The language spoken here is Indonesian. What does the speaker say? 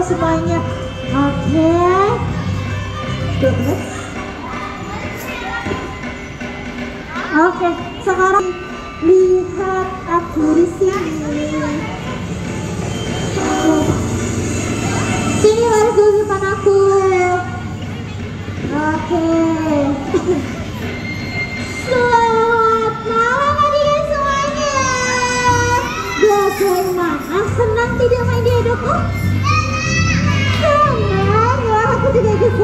Oke. Terus. Oke, sekarang lihat aku di sini. Sini harus dulu depan aku. Oke. Selamat malam adik semuanya. Bagaimana? Senang tidak main di Edoko? Senang,